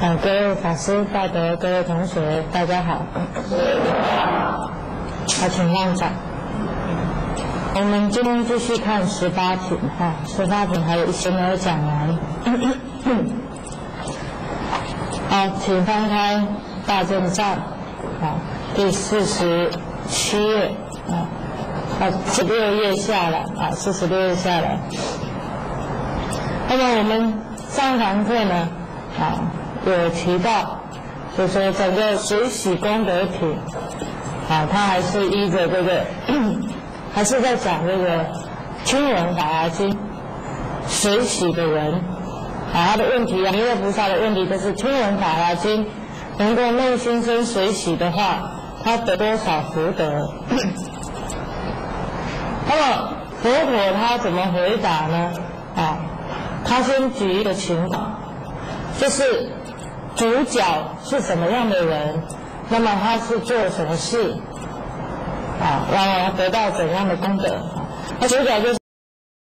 啊，各位法师、大德、各位同学，大家好。好，请让座。我们今天继续看十八品哈，十八品还有一些没有讲完。好，请翻开大正藏，啊，第四十七页，啊，啊，十六页下来，啊，四十六页下来。那么我们上堂课呢，啊，有提到，就说整个水洗功德体，啊，他还是依着这个，还是在讲这个清文法华经水洗的人，啊，他的问题啊，弥勒菩萨的问题就是清文法华经能够内心生水洗的话，他得多少福德？那么佛陀他怎么回答呢？啊？他先举一个情况，就是主角是什么样的人，那么他是做什么事，啊，然后得到怎样的功德？他主角就是